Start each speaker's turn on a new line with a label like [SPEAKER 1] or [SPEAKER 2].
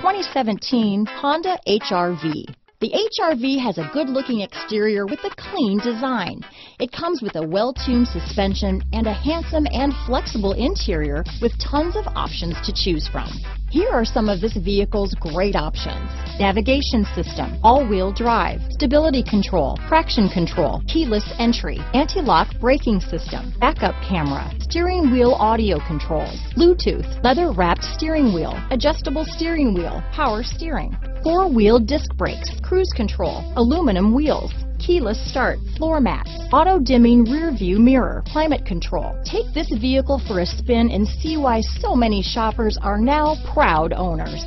[SPEAKER 1] 2017 Honda HRV. The HRV has a good-looking exterior with a clean design. It comes with a well-tuned suspension and a handsome and flexible interior with tons of options to choose from. Here are some of this vehicle's great options. Navigation system, all-wheel drive, stability control, traction control, keyless entry, anti-lock braking system, backup camera, steering wheel audio controls, Bluetooth, leather-wrapped steering wheel, adjustable steering wheel, power steering, four-wheel disc brakes, cruise control, aluminum wheels, keyless start, floor mats, auto dimming rear view mirror, climate control. Take this vehicle for a spin and see why so many shoppers are now proud owners.